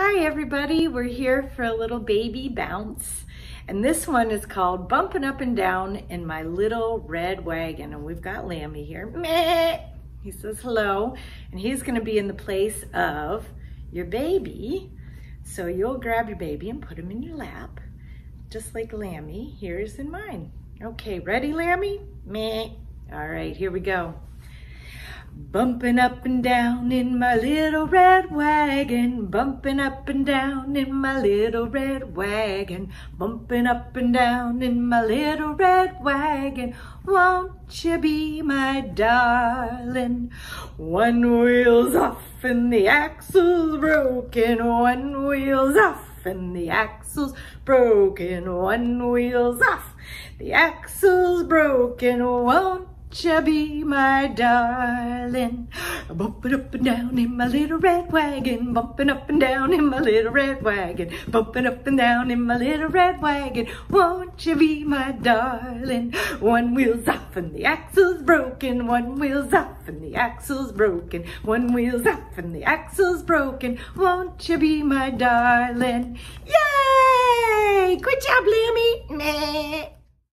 Hi everybody, we're here for a little baby bounce. And this one is called Bumping Up and Down in My Little Red Wagon. And we've got Lammy here. Meh. He says hello. And he's gonna be in the place of your baby. So you'll grab your baby and put him in your lap, just like Lammy. Here's in mine. Okay, ready Lammy? Meh. All right, here we go. Bumping up and down in my little red wagon, bumping up and down in my little red wagon, bumping up and down in my little red wagon. Won't you be my darling? One wheel's off and the axle's broken, one wheel's off and the axle's broken, one wheel's off, the axle's broken. Won't be my darling? Bumping up and down in my little red wagon, bumping up and down in my little red wagon, bumping up and down in my little red wagon. Won't you be my darling? One wheel's off and the axle's broken, one wheel's off and the axle's broken, one wheel's off and the axle's broken. Won't you be my darling? Yay! Good job, Lammy. Nah.